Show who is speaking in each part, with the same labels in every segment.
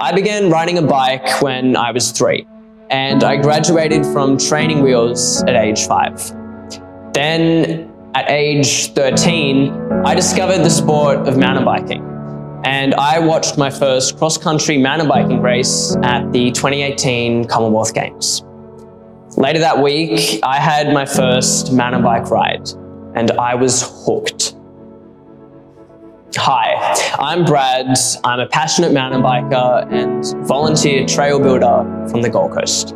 Speaker 1: I began riding a bike when I was three, and I graduated from training wheels at age five. Then, at age 13, I discovered the sport of mountain biking, and I watched my first cross-country mountain biking race at the 2018 Commonwealth Games. Later that week, I had my first mountain bike ride, and I was hooked. Hi, I'm Brad. I'm a passionate mountain biker and volunteer trail builder from the Gold Coast.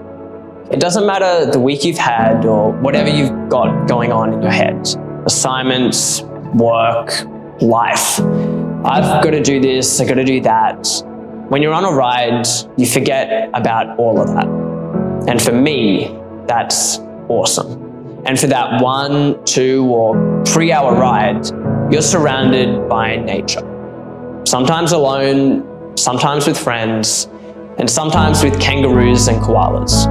Speaker 1: It doesn't matter the week you've had or whatever you've got going on in your head assignments, work, life. I've got to do this, I've got to do that. When you're on a ride, you forget about all of that. And for me, that's awesome. And for that one, two, or three hour ride, you're surrounded by nature. Sometimes alone, sometimes with friends, and sometimes with kangaroos and koalas.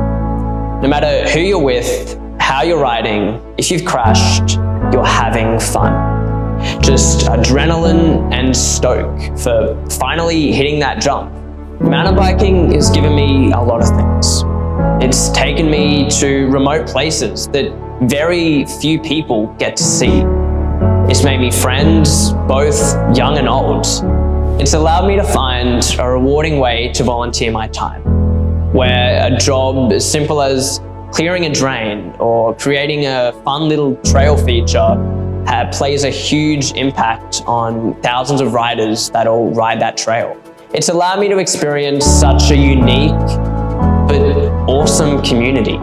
Speaker 1: No matter who you're with, how you're riding, if you've crashed, you're having fun. Just adrenaline and stoke for finally hitting that jump. Mountain biking has given me a lot of things. It's taken me to remote places that very few people get to see. It's made me friends, both young and old. It's allowed me to find a rewarding way to volunteer my time, where a job as simple as clearing a drain or creating a fun little trail feature plays a huge impact on thousands of riders that all ride that trail. It's allowed me to experience such a unique awesome community.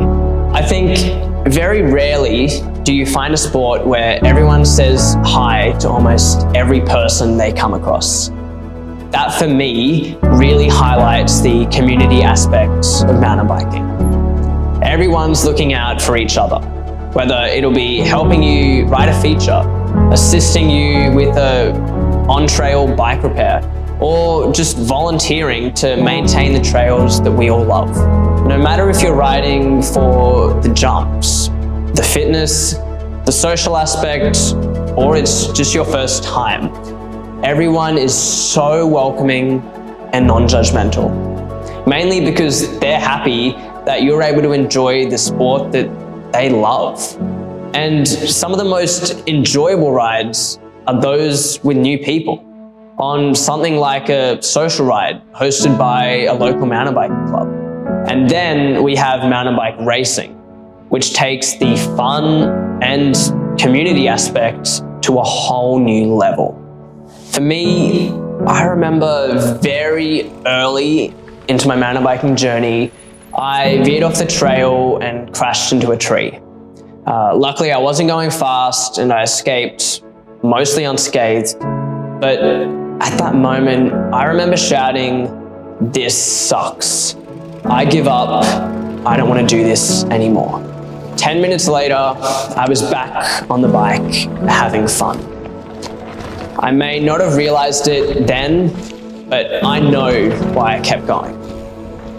Speaker 1: I think very rarely do you find a sport where everyone says hi to almost every person they come across. That for me really highlights the community aspects of mountain biking. Everyone's looking out for each other, whether it'll be helping you write a feature, assisting you with a on-trail bike repair, or just volunteering to maintain the trails that we all love. No matter if you're riding for the jumps, the fitness, the social aspect, or it's just your first time. Everyone is so welcoming and non-judgmental. Mainly because they're happy that you're able to enjoy the sport that they love. And some of the most enjoyable rides are those with new people on something like a social ride hosted by a local mountain biking club. And then we have mountain bike racing, which takes the fun and community aspect to a whole new level. For me, I remember very early into my mountain biking journey, I veered off the trail and crashed into a tree. Uh, luckily, I wasn't going fast and I escaped mostly unscathed. But at that moment, I remember shouting, this sucks. I give up. I don't want to do this anymore. 10 minutes later, I was back on the bike having fun. I may not have realized it then, but I know why I kept going.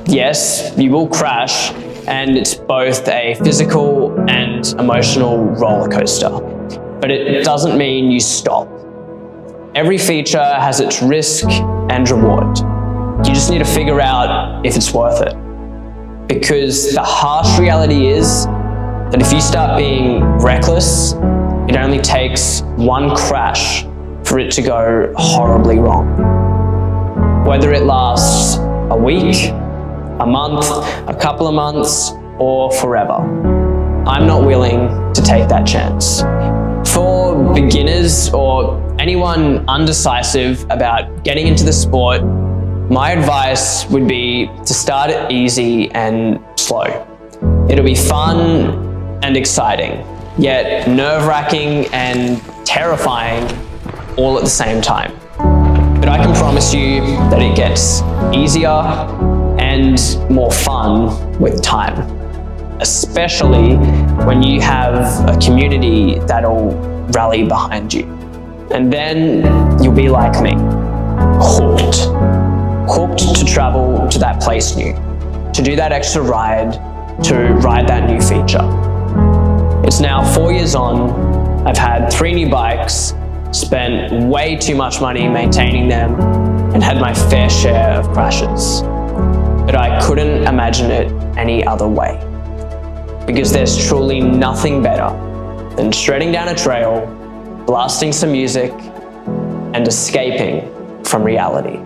Speaker 1: Yes, you will crash, and it's both a physical and emotional roller coaster, but it doesn't mean you stop. Every feature has its risk and reward. You just need to figure out if it's worth it. Because the harsh reality is that if you start being reckless, it only takes one crash for it to go horribly wrong. Whether it lasts a week, a month, a couple of months, or forever. I'm not willing to take that chance. For beginners or anyone undecisive about getting into the sport, my advice would be to start it easy and slow. It'll be fun and exciting, yet nerve-wracking and terrifying all at the same time. But I can promise you that it gets easier and more fun with time, especially when you have a community that'll rally behind you. And then you'll be like me, hooked. Hooked to travel to that place new, to do that extra ride, to ride that new feature. It's now four years on. I've had three new bikes, spent way too much money maintaining them, and had my fair share of crashes. But I couldn't imagine it any other way. Because there's truly nothing better than shredding down a trail, blasting some music, and escaping from reality.